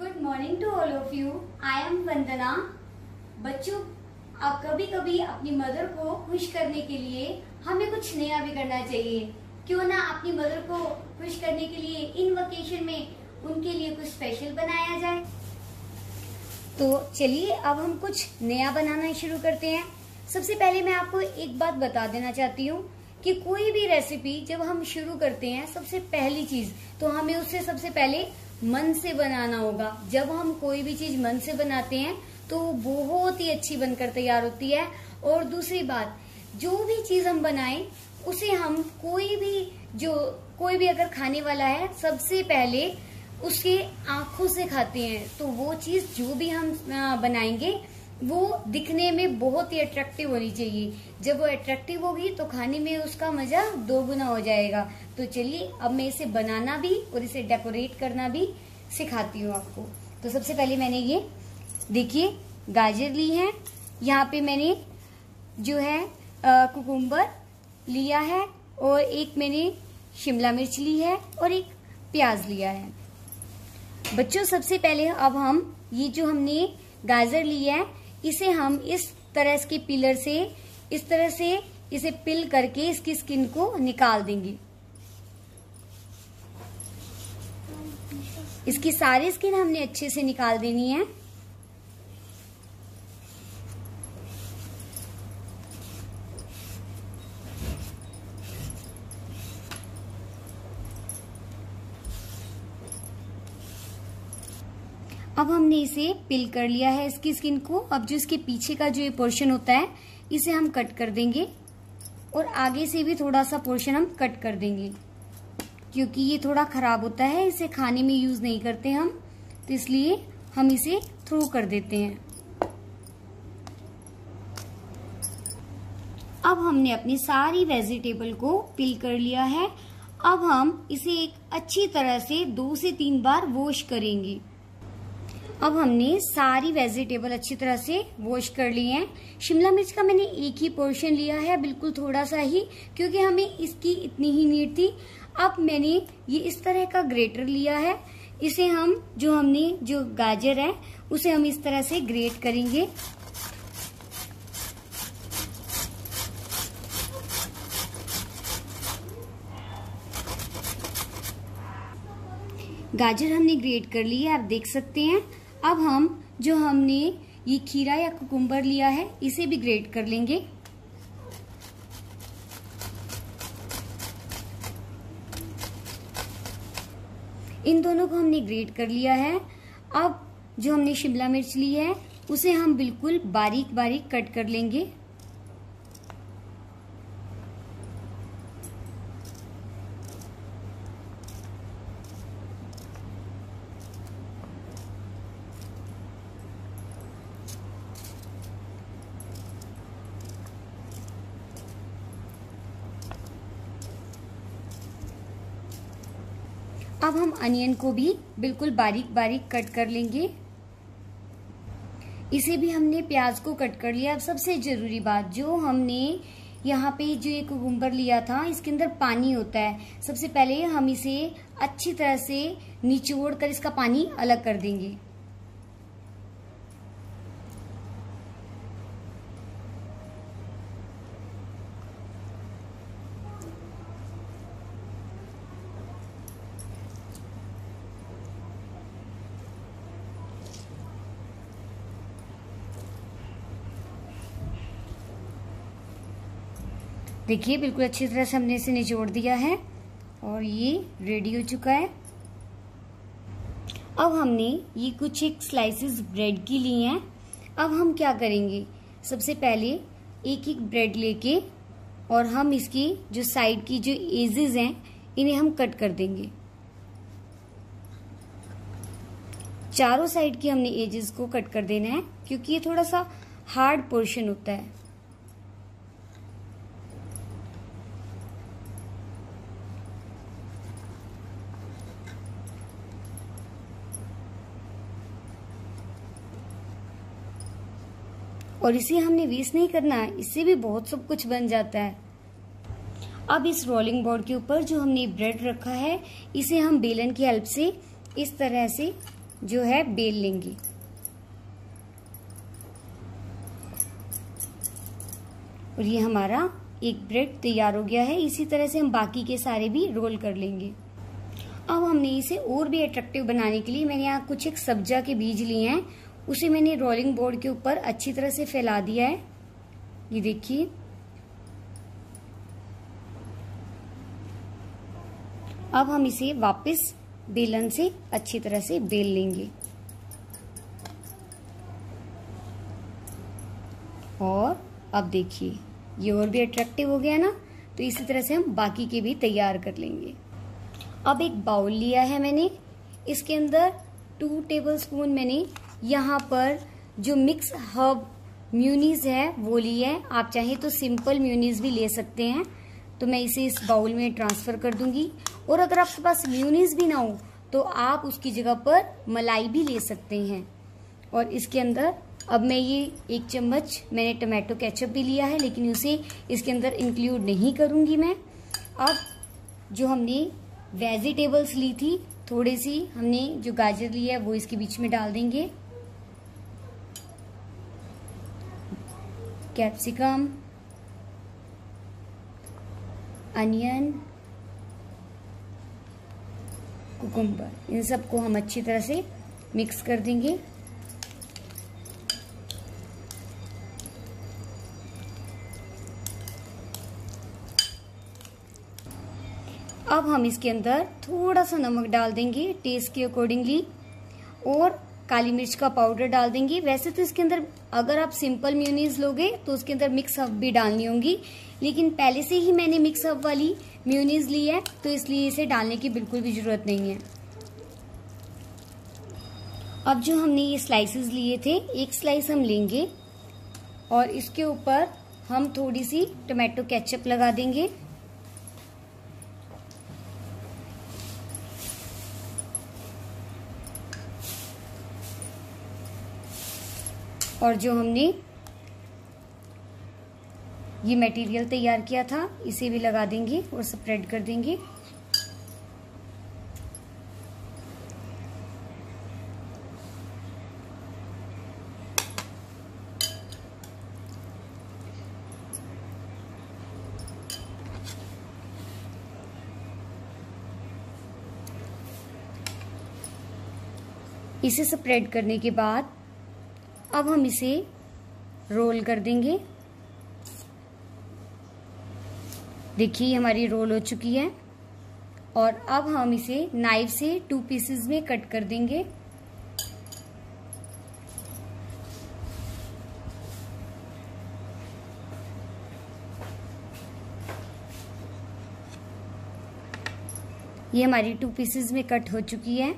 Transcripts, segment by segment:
Good morning to all of you I am Vandana बच्चों, आप कभी कभी अपनी मदर को खुश करने के लिए हमें कुछ नया भी करना चाहिए। क्यों ना अपनी मदर को खुश करने के लिए इन वेकेशन में उनके लिए कुछ स्पेशल बनाया जाए? तो चलिए, अब हम कुछ नया बनाना शुरू करते हैं। सबसे पहले मैं आपको एक बात बता देना चाहती हूँ कि कोई भी रेसिपी जब हम शुरू करते हैं, सबसे पहली चीज़ तो हमें उससे सबसे पहले मन से बनाना होगा। जब हम कोई भी चीज़ मन से बनाते हैं तो वो बहुत ही अच्छी बनकर तैयार होती है। और दूसरी बात, जो भी चीज़ हम बनाएँ, उसे हम कोई भी, जो कोई भी अगर खाने वाला है, सबसे पहले उसके आँखों से खाते हैं। तो वो चीज़ जो भी हम बनाएँगे वो दिखने में बहुत ही अट्रैक्टिव होनी चाहिए। जब वो अट्रैक्टिव होगी तो खाने में उसका मज़ा दो गुना हो जाएगा। तो चलिए, अब मैं इसे बनाना भी और इसे डेकोरेट करना भी सिखाती हूँ आपको। तो सबसे पहले मैंने ये, देखिए, गाजर ली है। यहाँ पे मैंने जो है कुकुम्बर लिया है और एक मैंने शिमला मिर्च ली है और एक प्याज लिया है। बच्चों, सबसे पहले अब हम ये जो हमने गाजर लिया है इसे हम इस तरह इसके पिलर से, इस तरह से इसे पिल करके इसकी स्किन को निकाल देंगे। इसकी सारी स्किन हमने अच्छे से निकाल देनी है। अब हमने इसे पिल कर लिया है इसकी स्किन को। अब जो इसके पीछे का जो ये पोर्शन होता है, इसे हम कट कर देंगे। और आगे से भी थोड़ा सा पोर्शन हम कट कर देंगे। क्योंकि ये थोड़ा खराब होता है, इसे खाने में यूज़ नहीं करते हम। तो इसलिए हम इसे थ्रो कर देते हैं। अब हमने अपनी सारी वेजिटेबल को पिल कर लिया है। अब हम इसे एक अच्छी तरह से दो से तीन बार वॉश करेंगे। अब हमने सारी वेजिटेबल अच्छी तरह से वॉश कर ली हैं। शिमला मिर्च का मैंने एक ही पोर्शन लिया है, बिल्कुल थोड़ा सा ही, क्योंकि हमें इसकी इतनी ही नीड थी। अब मैंने ये इस तरह का ग्रेटर लिया है। इसे हम, जो हमने, जो गाजर है, उसे हम इस तरह से ग्रेट करेंगे। गाजर हमने ग्रेट कर ली है, आप देख सकते हैं। अब हम, जो हमने ये खीरा या कुकुम्बर लिया है, इसे भी ग्रेट कर लेंगे। इन दोनों को हमने ग्रेट कर लिया है। अब जो हमने शिमला मिर्च ली है, उसे हम बिल्कुल बारीक बारीक कट कर लेंगे। अब हम अनियन को भी बिल्कुल बारीक बारीक कट कर लेंगे। इसे भी हमने प्याज को कट कर लिया। अब सबसे ज़रूरी बात, जो हमने यहाँ पे जो एक कुकुम्बर लिया था, इसके अंदर पानी होता है। सबसे पहले हम इसे अच्छी तरह से निचोड़ कर इसका पानी अलग कर देंगे। देखिए, बिल्कुल अच्छी तरह से हमने इसे निचोड़ दिया है और ये रेडी हो चुका है। अब हमने ये कुछ एक स्लाइसेस ब्रेड की ली हैं। अब हम क्या करेंगे? सबसे पहले एक एक ब्रेड लेके और हम इसकी जो साइड की जो एजेस हैं, इन्हें हम कट कर देंगे। चारों साइड की हमने एजेस को कट कर देना है, क्योंकि ये थोड़ा सा हार्ड पोर्शन होता है। और इसे हमने वेस्ट नहीं करना है, इससे भी बहुत सब कुछ बन जाता है। अब इस रोलिंग बोर्ड के ऊपर जो हमने ब्रेड रखा है, इसे हम बेलन की हेल्प से इस तरह से जो है बेल लेंगे। और ये हमारा एक ब्रेड तैयार हो गया है, इसी तरह से हम बाकी के सारे भी रोल कर लेंगे। अब हमने इसे और भी अट्रैक्टिव बनाने के लिए मैंने यहाँ कुछ एक सब्जा के बीज लिए हैं उसे मैंने रोलिंग बोर्ड के ऊपर अच्छी तरह से फैला दिया है। ये देखिए। अब हम इसे वापस बेलन से अच्छी तरह से बेल लेंगे। और अब देखिए, ये और भी अट्रैक्टिव हो गया ना तो इसी तरह से हम बाकी के भी तैयार कर लेंगे। अब एक बाउल लिया है मैंने। इसके अंदर टू टेबल स्पून मैंने यहाँ पर जो मिक्स हर्ब म्यूनीज है, वो ली है। आप चाहे तो सिंपल म्यूनीज भी ले सकते हैं। तो मैं इसे इस बाउल में ट्रांसफ़र कर दूँगी। और अगर आपके पास म्यूनीज भी ना हो तो आप उसकी जगह पर मलाई भी ले सकते हैं। और इसके अंदर, अब मैं ये एक चम्मच, मैंने टमाटो केचप भी लिया है, लेकिन उसे इसके अंदर इंक्लूड नहीं करूँगी मैं। अब जो हमने वेजिटेबल्स ली थी, थोड़ी सी हमने जो गाजर लिया है, वो इसके बीच में डाल देंगे। कैप्सिकम अनियन कुकुम्बर इन सबको हम अच्छी तरह से मिक्स कर देंगे। अब हम इसके अंदर थोड़ा सा नमक डाल देंगे टेस्ट के अकॉर्डिंगली और काली मिर्च का पाउडर डाल देंगे। वैसे तो इसके अंदर अगर आप सिंपल म्यूनीज लोगे तो उसके अंदर मिक्स हब भी डालनी होगी। लेकिन पहले से ही मैंने मिक्स हब वाली म्यूनीज ली है तो इसलिए इसे डालने की बिल्कुल भी ज़रूरत नहीं है। अब जो हमने ये स्लाइसेस लिए थे, एक स्लाइस हम लेंगे और इसके ऊपर हम थोड़ी सी टमाटो केचप लगा देंगे। और जो हमने ये मटेरियल तैयार किया था, इसे भी लगा देंगे और स्प्रेड कर देंगे। इसे स्प्रेड करने के बाद अब हम इसे रोल कर देंगे। देखिए, हमारी रोल हो चुकी है। और अब हम इसे नाइफ से टू पीसेस में कट कर देंगे। ये हमारी टू पीसेस में कट हो चुकी है।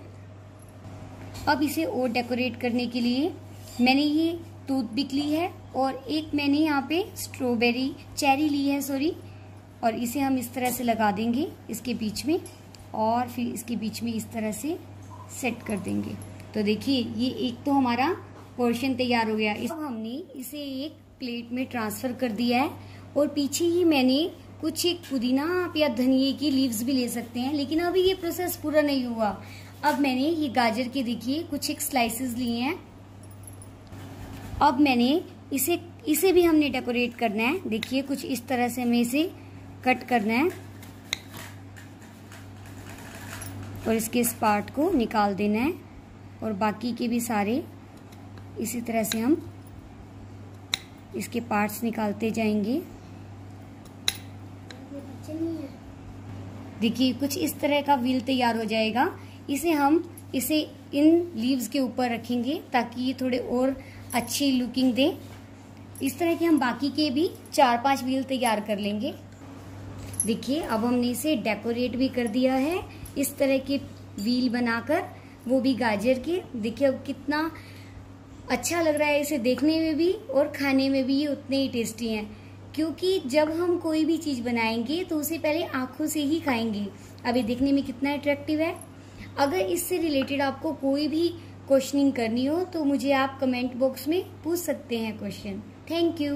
अब इसे और डेकोरेट करने के लिए मैंने ये टूथपिक ली है और एक मैंने यहाँ पे स्ट्रॉबेरी चेरी ली है सॉरी और इसे हम इस तरह से लगा देंगे इसके बीच में और फिर इसके बीच में इस तरह से सेट कर देंगे। तो देखिए, ये एक तो हमारा पोर्शन तैयार हो गया। इस हमने इसे एक प्लेट में ट्रांसफ़र कर दिया है और पीछे ही मैंने कुछ एक पुदीना आप या धनिए की लीव्स भी ले सकते हैं, लेकिन अभी ये प्रोसेस पूरा नहीं हुआ। अब मैंने ये गाजर के देखिए कुछ एक स्लाइसेस लिए हैं। अब मैंने इसे इसे भी हमने डेकोरेट करना है। देखिए, कुछ इस तरह से हमें इसे कट करना है। और इसके इस पार्ट को निकाल देना है। और बाकी के भी सारे इसी तरह से हम इसके पार्ट्स निकालते जाएँगे। देखिए, कुछ इस तरह का व्हील तैयार हो जाएगा। इसे हम, इसे इन लीव्स के ऊपर रखेंगे ताकि ये थोड़े और अच्छी लुकिंग दें। इस तरह के हम बाकी के भी चार पाँच व्हील तैयार कर लेंगे। देखिए, अब हमने इसे डेकोरेट भी कर दिया है। इस तरह के व्हील बनाकर, वो भी गाजर के। देखिए, अब कितना अच्छा लग रहा है इसे देखने में भी और खाने में भी, ये उतने ही टेस्टी हैं। क्योंकि जब हम कोई भी चीज़ बनाएँगे तो उसे पहले आँखों से ही खाएँगे। अभी देखने में कितना अट्रैक्टिव है। अगर इससे रिलेटेड आपको कोई भी क्वेश्चनिंग करनी हो तो मुझे आप कमेंट बॉक्स में पूछ सकते हैं क्वेश्चन थैंक यू